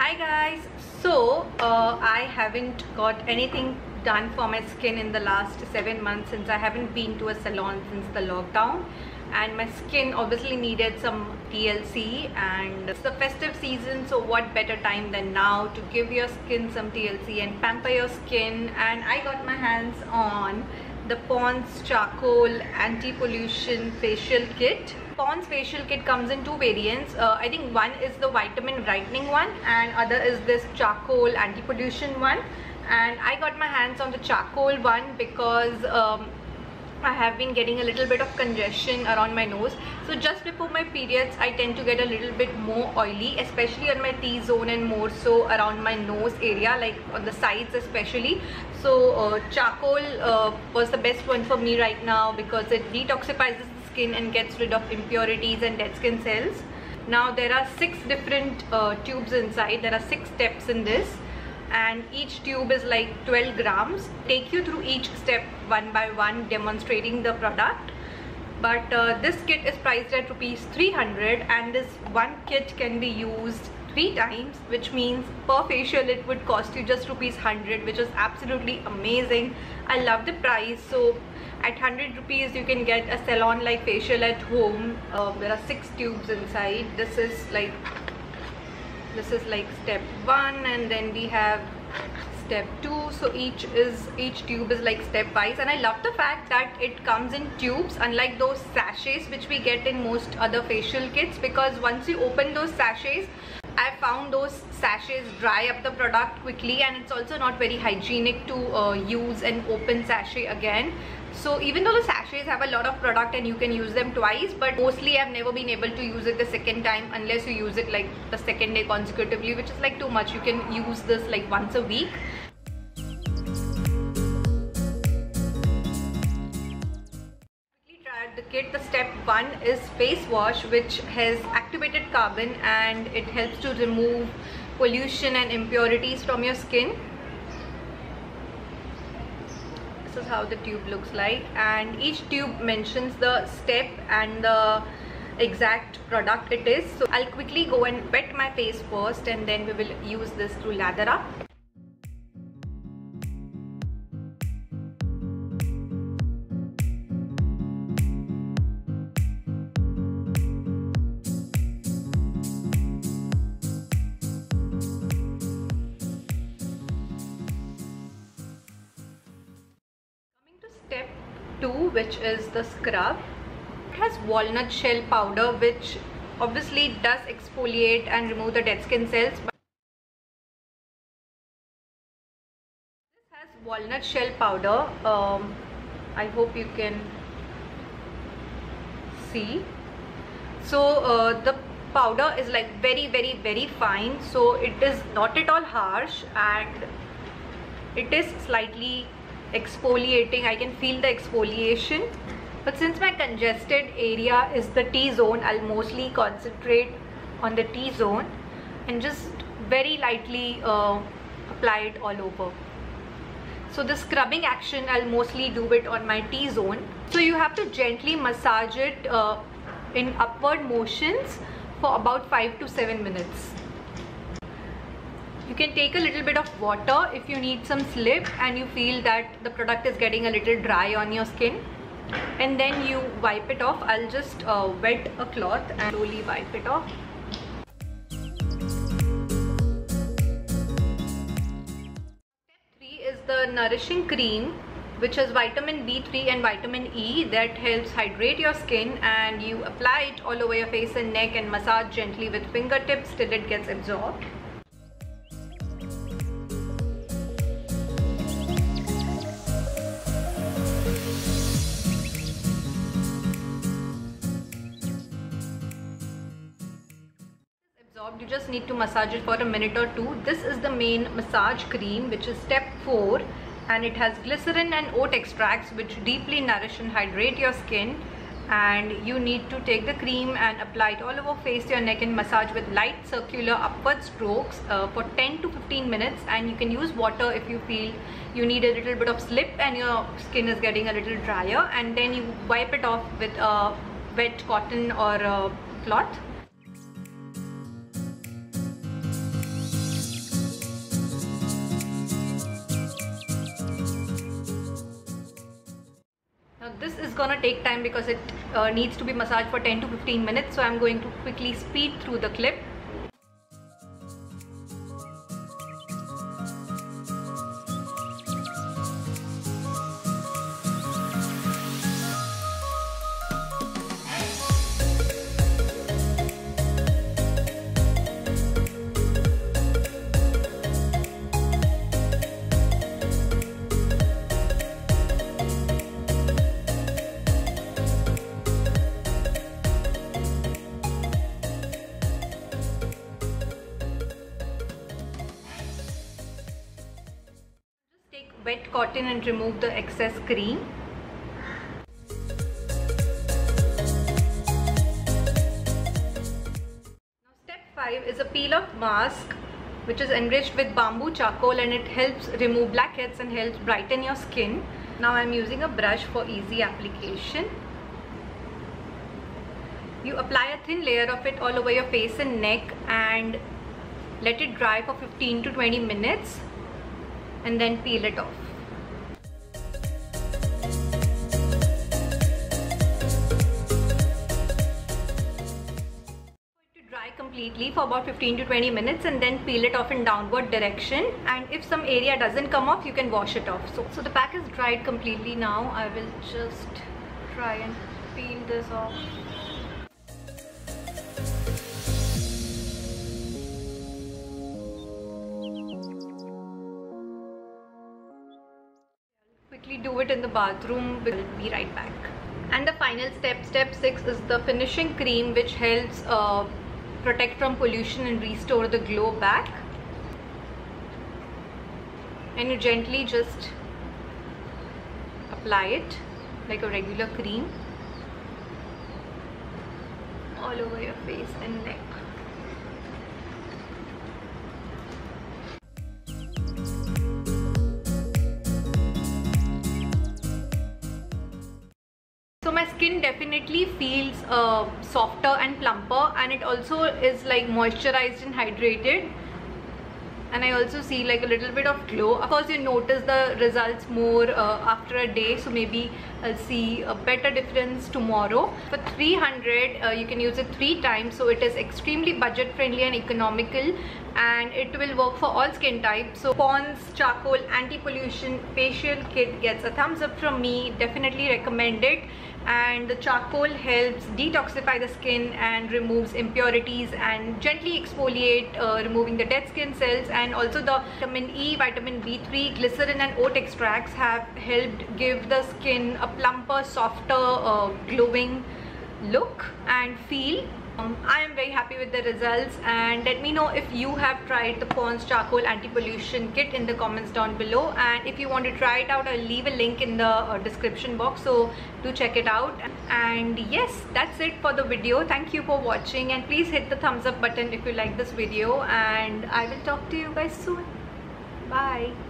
Hi guys, so uh, I haven't got anything done for my skin in the last 7 months since I haven't been to a salon since the lockdown. And my skin obviously needed some TLC and it's the festive season so what better time than now to give your skin some TLC and pamper your skin? And I got my hands on the Pond's Charcoal Anti-Pollution Facial Kit. Pond's Facial Kit comes in two variants. Uh, I think one is the vitamin brightening one and other is this charcoal anti-pollution one. And I got my hands on the charcoal one because um, I have been getting a little bit of congestion around my nose. So just before my periods I tend to get a little bit more oily especially on my T-zone and more so around my nose area like on the sides especially. So uh, charcoal uh, was the best one for me right now because it detoxifies the skin and gets rid of impurities and dead skin cells. Now there are six different uh, tubes inside. There are six steps in this and each tube is like 12 grams. Take you through each step one by one demonstrating the product. But uh, this kit is priced at rupees 300 and this one kit can be used three times which means per facial it would cost you just rupees 100 which is absolutely amazing. I love the price. So at 100 rupees you can get a salon like facial at home. Uh, there are six tubes inside. This is like this is like step one and then we have step two. So each is each tube is like step wise. And i love the fact that it comes in tubes unlike those sachets which we get in most other facial kits because once you open those sachets I found those sachets dry up the product quickly. And it's also not very hygienic to uh, use an open sachet again so even though the sachets have a lot of product and you can use them twice but mostly I've never been able to use it the second time unless you use it like the second day consecutively which is like too much. You can use this like once a week. The kit the step one is face wash which has activated carbon and it helps to remove pollution and impurities from your skin is how the tube looks like. And each tube mentions the step and the exact product it is. So I'll quickly go and wet my face first and then we will use this to lather up 2 which is the scrub. It has walnut shell powder which obviously does exfoliate and remove the dead skin cells but this has walnut shell powder. Um, I hope you can see. So uh, the powder is like very very very fine. So it is not at all harsh and it is slightly exfoliating I can feel the exfoliation. But since my congested area is the T-zone I'll mostly concentrate on the T-zone and just very lightly uh, apply it all over. So the scrubbing action I'll mostly do it on my T-zone so you have to gently massage it uh, in upward motions for about 5 to 7 minutes you can take a little bit of water if you need some slip and you feel that the product is getting a little dry on your skin. And then you wipe it off. I'll just uh, wet a cloth and slowly wipe it off. Step 3 is the nourishing cream which has vitamin B3 and vitamin E that helps hydrate your skin and you apply it all over your face and neck and massage gently with fingertips till it gets absorbed just need to massage it for a minute or two. This is the main massage cream which is step 4 and it has glycerin and oat extracts which deeply nourish and hydrate your skin. And you need to take the cream and apply it all over face your neck and massage with light circular upward strokes uh, for 10 to 15 minutes. And you can use water if you feel you need a little bit of slip and your skin is getting a little drier. And then you wipe it off with a wet cotton or a cloth gonna take time because it uh, needs to be massaged for 10 to 15 minutes so I'm going to quickly speed through the clip wet cotton and remove the excess cream. Now step 5 is a peel off mask which is enriched with bamboo charcoal and it helps remove blackheads and helps brighten your skin. Now I'm using a brush for easy application. You apply a thin layer of it all over your face and neck and let it dry for 15 to 20 minutes and then peel it off. dry completely for about 15 to 20 minutes and then peel it off in downward direction. And if some area doesn't come off you can wash it off. So so the pack is dried completely now. I will just try and peel this off do it in the bathroom we'll be right back. And the final step step six is the finishing cream which helps uh, protect from pollution and restore the glow back. And you gently just apply it like a regular cream all over your face and neck skin definitely feels uh, softer and plumper and it also is like moisturized and hydrated. And I also see like a little bit of glow. Of course you notice the results more uh, after a day so maybe I'll see a better difference tomorrow. For 300 uh, you can use it three times so it is extremely budget friendly and economical and it will work for all skin types. So Pond's charcoal anti-pollution facial kit gets a thumbs up from me definitely recommend it. And the charcoal helps detoxify the skin and removes impurities and gently exfoliate uh, removing the dead skin cells. And also the vitamin E, vitamin B3, glycerin and oat extracts have helped give the skin plumper, softer, uh, glowing look and feel. Um, I am very happy with the results and let me know if you have tried the Pond's Charcoal Anti-Pollution Kit in the comments down below. And if you want to try it out I'll leave a link in the uh, description box. So do check it out. And yes that's it for the video. Thank you for watching. And please hit the thumbs up button if you like this video. And I will talk to you guys soon. Bye